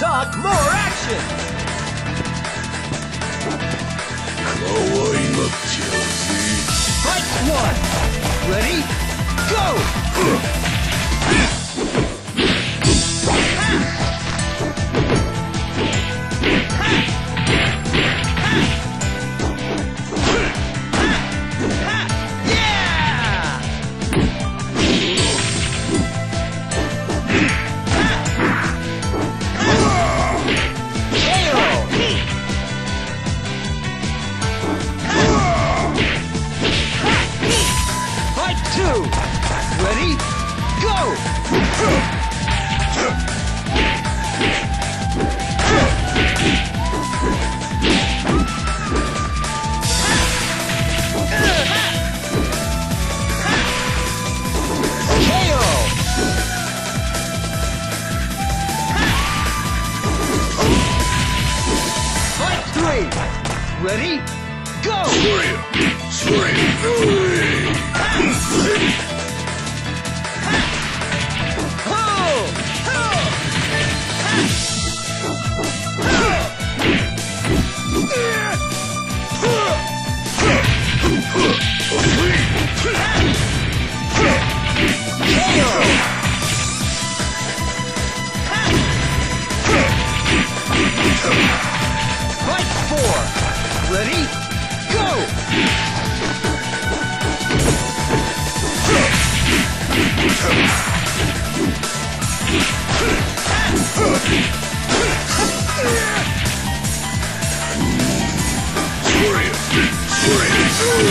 talk, more action! Fight one! Ready? Go! Ready? Go! Ready? Go! Three! Three! Three! KO!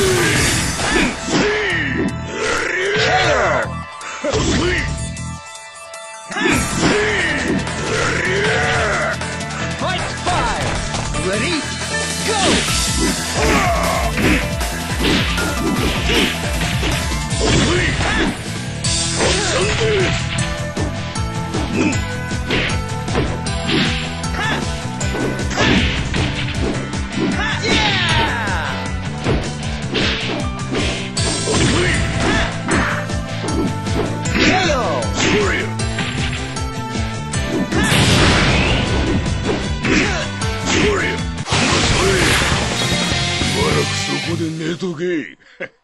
こで寝とけ。